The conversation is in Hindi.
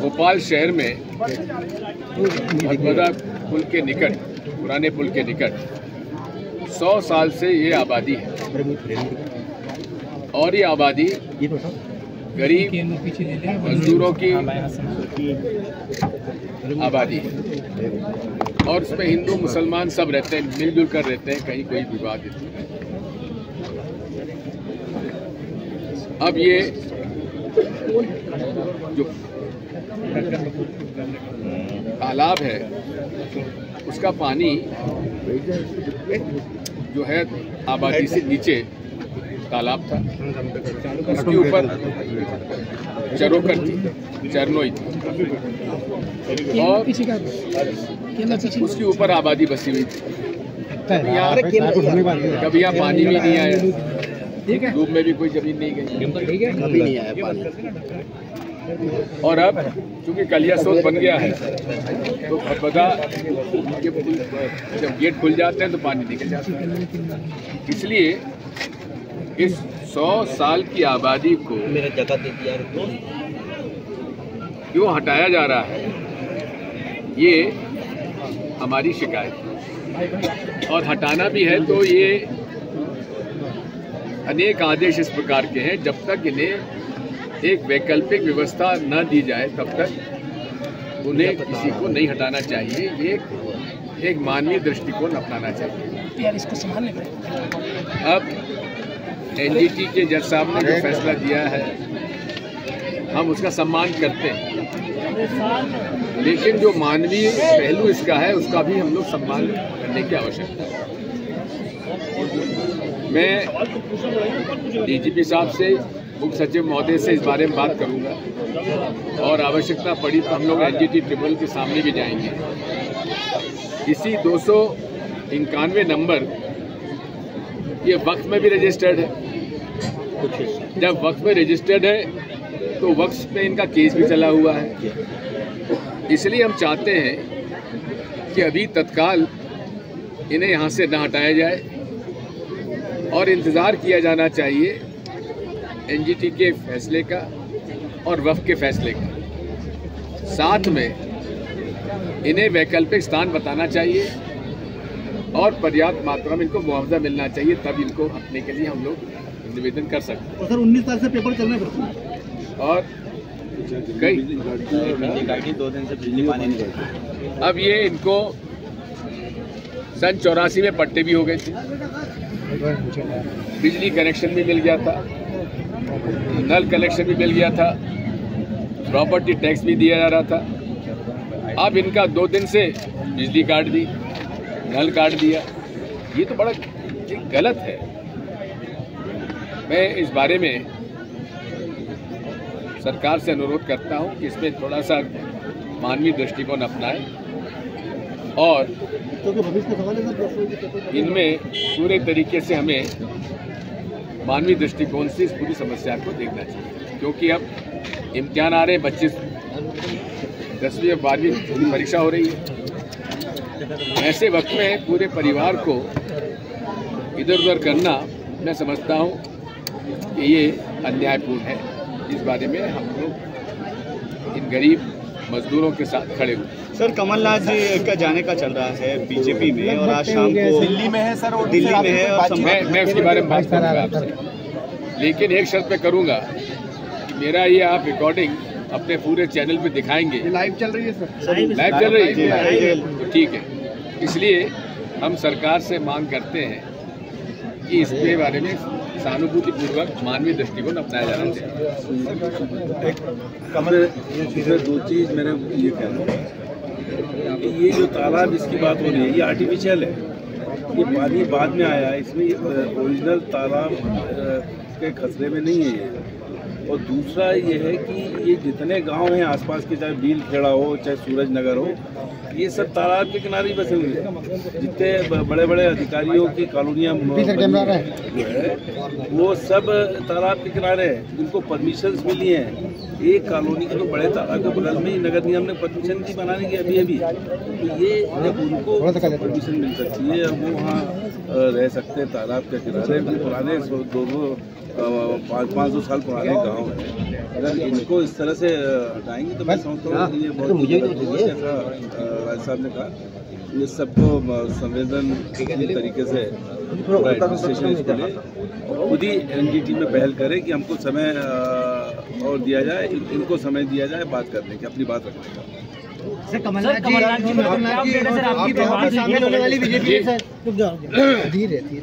भोपाल शहर में भदभदा पुल के निकट, पुराने पुल के निकट सौ साल से ये आबादी है। और ये आबादी गरीब मजदूरों की आबादी। और उसमें हिंदू, मुसलमान सब रहते हैं, मिलजुल कर रहते हैं, कहीं कोई विवाद अब ये जो तालाब है, उसका पानी जो है आबादी से नीचे तालाब था। उसके ऊपर चरोकर थी। चरनोई थी। और उसके ऊपर आबादी बसी हुई थी। कभी यहाँ पानी भी नहीं आया। धूप में भी कोई ज़मीन नहीं गई। कभी नहीं आया पानी। और अब चूँकि कलिया सोच बन गया है तो भदभदा जब गेट खुल जाते हैं तो पानी निकल जाता है। इसलिए इस सौ साल की आबादी को मेरा जगह दे दिया क्यों हटाया जा रहा है? ये हमारी शिकायत है। और हटाना भी है तो ये अनेक आदेश इस प्रकार के हैं। जब तक इन्हें एक वैकल्पिक व्यवस्था न दी जाए तब तक उन्हें किसी को नहीं हटाना चाहिए। ये एक मानवीय दृष्टिकोण अपनाना चाहिए। यार इसको संभालने अब एनजीटी के जज साहब ने जो फैसला दिया है हम उसका सम्मान करते हैं। लेकिन जो मानवीय पहलू इसका है उसका भी हम लोग सम्मान करने की आवश्यकता है। मैं डीजीपी साहब से मुख्य सचिव महोदय से इस बारे में बात करूँगा और आवश्यकता पड़ी तो हम लोग एनजीटी ट्रिब्यूनल के सामने भी जाएँगे। इसी दो सौ इक्यानवे नंबर ये वक्त में भी रजिस्टर्ड है। जब वक्त में रजिस्टर्ड है तो वक्त पे इनका केस भी चला हुआ है। इसलिए हम चाहते हैं कि अभी तत्काल इन्हें यहाँ से न हटाया जाए और इंतज़ार किया जाना चाहिए एनजीटी के फैसले का और वफ के फैसले का। साथ में इन्हें वैकल्पिक स्थान बताना चाहिए और पर्याप्त मात्रा में इनको मुआवजा मिलना चाहिए, तब इनको हटने के लिए हम लोग निवेदन कर सकते और सर उन्नीस तारीख से पेपर चलने फिर हैं और कई। दो दिन से बिजली पानी नहीं अब ये इनको सन चौरासी में पट्टे भी हो गए थे। बिजली कनेक्शन भी मिल गया था। नल कनेक्शन भी मिल गया था। प्रॉपर्टी टैक्स भी दिया जा रहा था। अब इनका दो दिन से बिजली काट दी नल काट दिया। ये तो बड़ा गलत है। मैं इस बारे में सरकार से अनुरोध करता हूँ कि इसमें थोड़ा सा मानवीय दृष्टिकोण अपनाएँ और पेपर इनमें पूरे तरीके से हमें मानवीय दृष्टिकोण से इस पूरी समस्या को देखना चाहिए। क्योंकि अब इम्तिहान आ रहे बच्चे दसवीं और बारहवीं की परीक्षा हो रही है। ऐसे वक्त में पूरे परिवार को इधर उधर करना मैं समझता हूँ कि ये अन्यायपूर्ण है। इस बारे में हम लोग इन गरीब मजदूरों के साथ खड़े हुए सर कमलनाथ जी का जाने का चल रहा है बीजेपी में और आज शाम को दिल्ली में है सर और दिल्ली में है और मैं मैं उसके बारे में बात करूँगा आपसे। लेकिन एक शर्त पे करूँगा कि मेरा ये आप रिकॉर्डिंग अपने पूरे चैनल पे दिखाएँगे। लाइव चल रही है सर। लाइव चल रही है। तो ठीक है। इसलिए हम सरकार से मांग करते हैं कि इसके बारे में सहानुभूतिपूर्वक मानवीय दृष्टिकोण अपनाया जाना चाहिए एक कमल चीज़ें, दो चीज़ मैंने ये कहना कि ये जो तालाब, इसकी बात हो रही है, ये आर्टिफिशियल है। ये पानी बाद में आया इसमें ओरिजिनल तालाब के खतरे में नहीं है ये। और दूसरा ये है कि ये जितने गाँव हैं आसपास के चाहे बील खेड़ा हो चाहे सूरज नगर हो ये सब तालाब के किनारे ही बसे हुए हैं। जितने बड़े बड़े अधिकारियों की कॉलोनियाँ जो है वो सब तालाब के किनारे हैं। जिनको परमिशन मिली हैं एक कॉलोनी के तो बड़े तालाब के बगल में ही नगर निगम ने परमिशन दी बनाने की अभी अभी। तो ये जब उनको परमिशन मिल सकती है वो वहाँ रह सकते हैं तालाब के किनारे पुराने दो दो पाँच पाँच सौ साल पुराने गाँव हैं। अगर इनको इस तरह से हटाएँगे तो मैं समझता हूँ ये बहुत ही गलत होगा जैसा राज साहब ने कहा ये सबको संवेदनशील तरीके से एडमिनिस्ट्रेशन इसको ले। और खुद ही एनडीटी में पहल करे कि हमको समय और दिया जाए इन- इनको समय दिया जाए बात करने की अपनी बात रखने का। सर कमलनाथ जी कमलनाथ जी आपके यहाँ शामिल होने वाली बीजेपी है सर। रुक जाओ धीरे धीरे